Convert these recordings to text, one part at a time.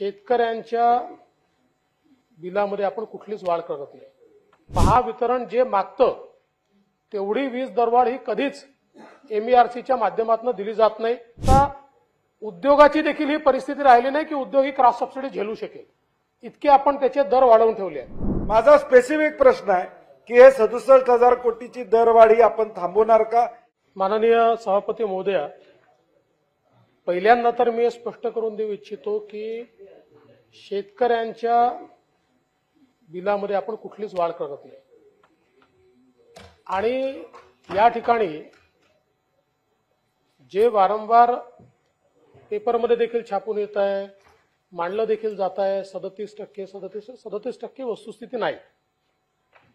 शेतकऱ्यांच्या बिलामध्ये आपण कुठलीच वाढ करत नाही. महावितरण जे मागतं तेवढी वीज दरवाढ ही कधीच एमईआरसीच्या माध्यमातून दिली जात नाही. तर उद्योगाची देखील ही परिस्थिती राहिली नाही की उद्योग ही क्रॉस सबसिडी झेलू शकेल. इतके आपण त्याचे दर वाढवून ठेवले आहेत. माझा स्पेसिफिक प्रश्न आहे की हे सदुसष्ट हजार कोटीची दरवाढी आपण थांबवणार का? माननीय सभापती महोदया पहिल्यांदा तर मी स्पष्ट करून देऊ इच्छितो की शेतकऱ्यांच्या बिलामध्ये आपण कुठलीच वाढ करत नाही. आणि या ठिकाणी जे वारंवार पेपरमध्ये देखील छापून येत आहे मांडलं देखील जात आहे सदतीस टक्के सदतीस सदतीस टक्के वस्तुस्थिती नाही.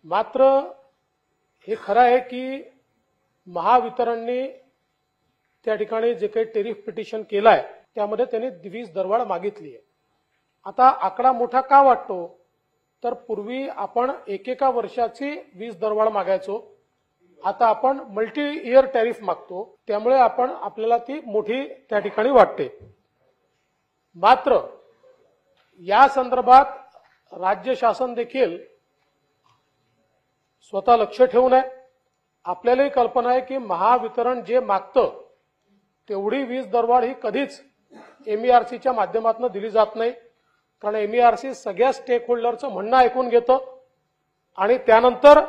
मात्र हे खरं आहे की महावितरणने त्या ठिकाणी जे काही टेरिफ पिटिशन केलं आहे त्यामध्ये त्यांनी वीज दरवाढ मागितली आहे. आता आकडा मोठा का वाटतो? तर पूर्वी आपण एकेका वर्षाची वीज दरवाढ मागायचो. आता आपण मल्टी इयर टॅरिफ मागतो. त्यामुळे आपण आपल्याला ती मोठी त्या ठिकाणी वाटते. मात्र या संदर्भात राज्य शासन देखील स्वतः लक्ष ठेवून आहे आपल्यालाही कल्पना आहे की महावितरण जे मागतं तेवढी वीज दरवाढ ही कधीच एमईआरसीच्या माध्यमातून दिली जात नाही. कारण एमईआरसी सगळ्या स्टेक होल्डरचं म्हणणं ऐकून घेतं. आणि त्यानंतर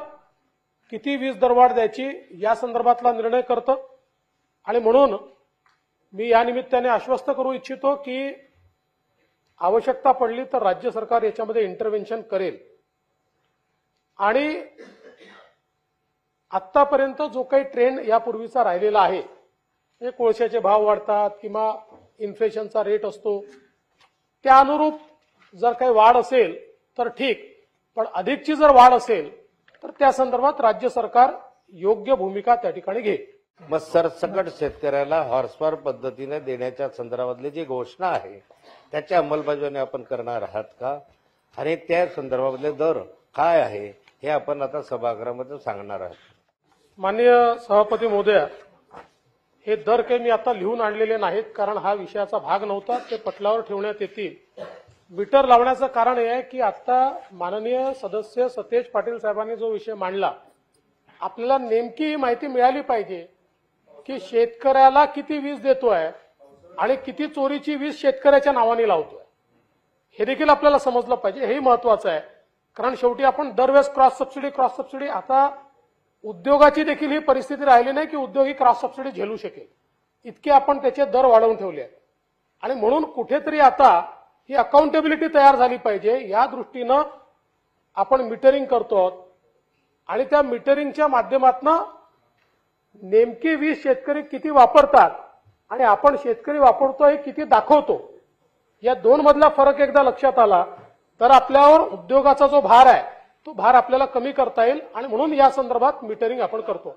किती वीज दरवाढ द्यायची या संदर्भातला निर्णय करतं. आणि म्हणून मी या निमित्ताने आश्वस्त करू इच्छितो की आवश्यकता पडली तर राज्य सरकार याच्यामध्ये इंटरव्हेन्शन करेल. आणि आतापर्यंत जो काही ट्रेंड यापूर्वीचा राहिलेला आहे म्हणजे कोळशाचे भाव वाढतात किंवा इन्फ्लेशनचा रेट असतो. त्या अनुरूप जर काही वाढ असेल तर ठीक. पण अधिकची जर वाढ असेल तर त्या संदर्भात राज्य सरकार योग्य भूमिका त्या ठिकाणी घेईल. मग सरसकट शेतकऱ्याला हॉर्सपावर पद्धतीने देण्याच्या संदर्भातली जी घोषणा आहे त्याची अंमलबजावणी आपण करणार आहात का? आणि त्या संदर्भातले दर काय आहे हे आपण आता सभागृहामध्ये सांगणार आहात. माननीय सभापती महोदया हे दर काही मी आता लिहून आणलेले नाहीत कारण हा विषयाचा भाग नव्हता. ते पटलावर ठेवण्यात येतील. मीटर लावण्याचं कारण हे आहे की आता माननीय सदस्य सतेज पाटील साहेबांनी जो विषय मांडला आपल्याला नेमकी ही माहिती मिळाली पाहिजे की शेतकऱ्याला किती वीज देतोय आणि किती चोरीची वीज शेतकऱ्याच्या नावाने लावतोय. हे देखील आपल्याला समजलं पाहिजे. हेही महत्वाचं आहे. कारण शेवटी आपण दरवेळेस क्रॉस सबसिडी क्रॉस सबसिडी आता उद्योगाची देखील ही परिस्थिती राहिली नाही की उद्योग ही क्रॉस सबसिडी झेलू शकेल. इतके आपण त्याचे दर वाढवून ठेवले आहेत. आणि म्हणून कुठेतरी आता ही अकाउंटेबिलिटी तयार झाली पाहिजे. या दृष्टीनं आपण मीटरिंग करतो आहोत. आणि त्या मीटरिंगच्या माध्यमातनं नेमकी वीज शेतकरी किती वापरतात आणि आपण शेतकरी वापरतो हे किती दाखवतो या दोन मधला फरक एकदा लक्षात आला तर आपल्यावर उद्योगाचा जो भार आहे तो भार आपल्याला कमी करता येईल आणि म्हणून या संदर्भात मीटरिंग आपण करतो.